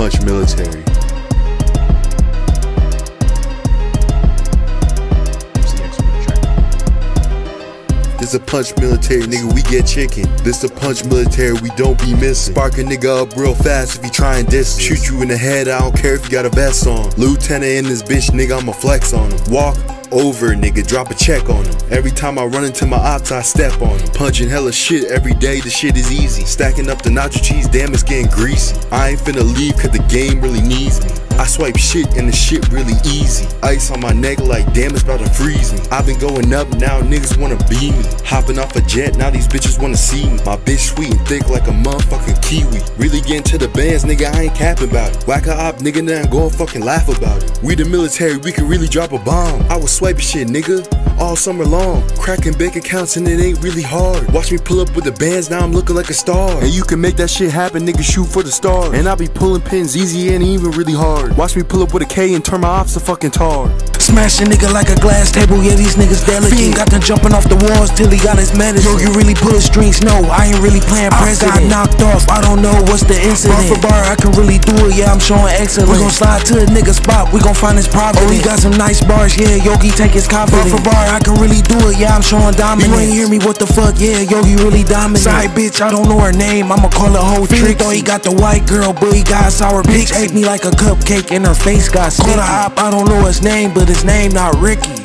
punch military. This a punch military, nigga, we get chicken. This a punch military, we don't be missing. Spark a nigga up real fast if you try and diss. Shoot you in the head, I don't care if you got a vest on. Lieutenant in this bitch, nigga, I'ma flex on him. Walk over, nigga, drop a check on him. Every time I run into my ops, I step on him. Punching hella shit every day, the shit is easy. Stacking up the nacho cheese, damn, it's getting greasy. I ain't finna leave cause the game really needs me. I swipe shit and the shit really easy. Ice on my neck like damn it's about to freeze me. I've been going up now niggas wanna be me. Hopping off a jet now these bitches wanna see me. My bitch sweet and thick like a motherfucking kiwi. Really getting to the bands nigga I ain't capping about it. Whack a op nigga now I'm going fucking laugh about it. We the military we can really drop a bomb. I was swiping shit nigga all summer long. Cracking bank accounts and it ain't really hard. Watch me pull up with the bands now I'm looking like a star. And you can make that shit happen nigga shoot for the stars. And I be pulling pins easy and even really hard. Watch me pull up with a K and turn my ops to fucking tar. Smash a nigga like a glass table, yeah, these niggas delicate. Fiend got them jumping off the walls till he got his medicine. Yo, you really pull strings? No, I ain't really playing president. I got knocked off, I don't know what's the incident. Bar for bar, I can really do it, yeah, I'm showing excellence. We gon' slide to a nigga spot, we gon' find his providence. Oh, he got some nice bars, yeah, Yogi take his confidence. Bar for bar, I can really do it, yeah, I'm showing dominance. You ain't hear me, what the fuck, yeah, Yogi really dominant. Side bitch, I don't know her name, I'ma call her whole trick. Though he got the white girl, but he got sour pics. Ate me like a cupcake and her face got sticky. Call the op, I don't know his name, but his name not Ricky.